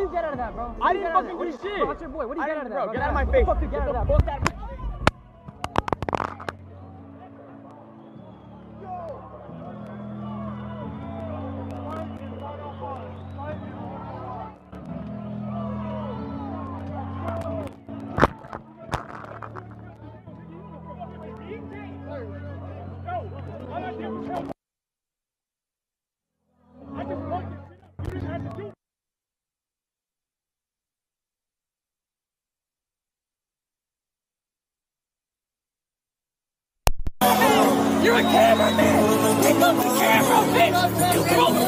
do you get out of that, bro? What I didn't get out fucking that? What do do you- shit. Bro, that's your boy. What do you I get out of didn't- that? bro, get Get out of my What face. the fuck you get out of that? Fuck that. You're a cameraman! Pick up the camera, bitch! You!